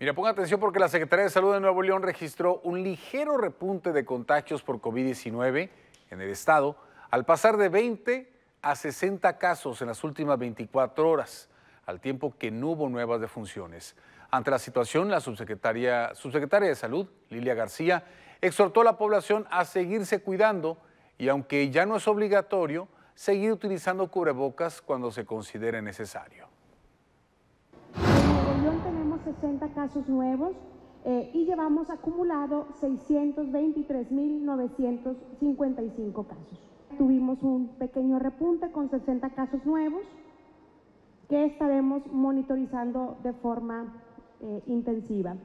Mira, ponga atención porque la Secretaría de Salud de Nuevo León registró un ligero repunte de contagios por COVID-19 en el estado, al pasar de 20 a 60 casos en las últimas 24 horas, al tiempo que no hubo nuevas defunciones. Ante la situación, la subsecretaria, subsecretaria de Salud, Lilia García, exhortó a la población a seguirse cuidando y aunque ya no es obligatorio, seguir utilizando cubrebocas cuando se considere necesario. 60 casos nuevos eh, y llevamos acumulado 623.955 casos. Tuvimos un pequeño repunte con 60 casos nuevos que estaremos monitorizando de forma eh, intensiva.